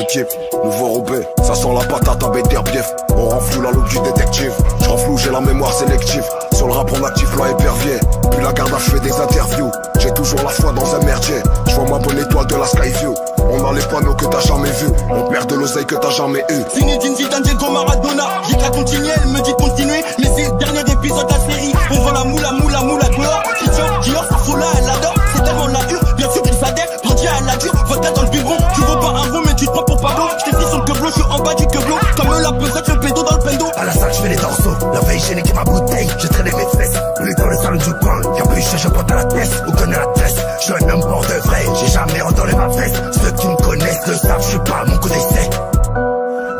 équipe. Nouveau Roubaix, ça sent la patate à bief. On rend flou la loupe du détective. Je rends flou, j'ai la mémoire sélective. Sur le rap, on active loi épervier. Puis la garde a fait des interviews. J'ai toujours la foi dans un merdier. Je vois ma bonne étoile de la Skyview. On a les panneaux que t'as jamais vus. On perd de l'oseille que t'as jamais eu. Zinedine Zidane, Diego Maradona. J'ai qu'à continuer, elle me dit continuer. Mais c'est le dernier j'ai niqué ma bouteille. J'ai traîné mes fesses. Lui dans le salon du coin. Y'a plus, je pointe à la tête. Ou connaît la tresse. J'suis un homme pour de vrai. J'ai jamais redoré ma fesse. Ceux qui me connaissent le savent, j'suis pas mon coup d'essai.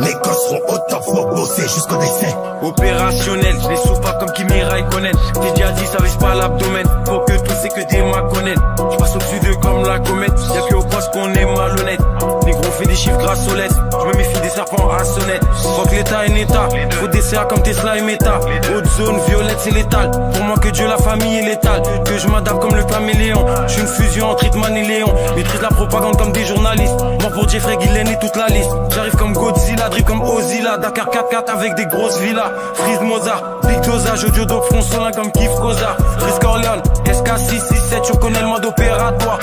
Mes gosses seront au top, faut bosser jusqu'au décès. Opérationnel, je les souffre pas comme Kimi Raikkonen. T'es déjà dit, ça vise pas l'abdomen. Faut que tout c'est que des maconnettes. Je passe au-dessus d'eux comme la comète. Y'a que au poste qu'on est malhonnête. Les gros fait des chiffres grâce aux lettres. Faut que l'état est état. Faut des CA comme Tesla et Meta. Haute zone, violette, c'est létal. Pour moi que Dieu, la famille est létale. Que je m'adapte comme le caméléon. Je suis une fusion entre Hitman et Léon. Maîtrise la propagande comme des journalistes. Mort pour Jeffrey Gillen et toute la liste. J'arrive comme Godzilla, drip comme Ozilla. Dakar 4-4 avec des grosses villas. Freeze Mozart, big dosage, audio dope, front comme Kif Koza. Chris Corleone, SK667, tu reconnais le mode opératoire.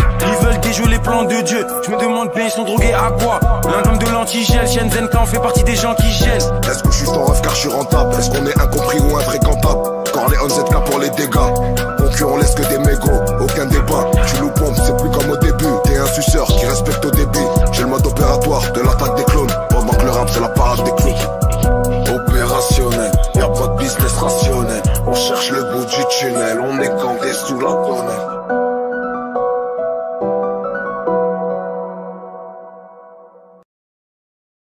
Plans de Dieu. Je me demande bien, ils sont drogués à quoi? L'un comme de l'antigel, Shenzhen, quand on fait partie des gens qui gèlent. Est-ce que je suis ton rêve car je suis rentable? Est-ce qu'on est incompris ou infréquentable? Corleone ZK pour les dégâts. Concurrent laisse que des mégots, aucun débat. Tu loues pompe, c'est plus comme au début. T'es un suceur qui respecte au débit J'ai le mode opératoire de l'attaque des clones. Pendant que le rap c'est la parade des clowns. Opérationnel, y'a pas de business rationnel. On cherche le bout du tunnel, on est campé sous la tonnelle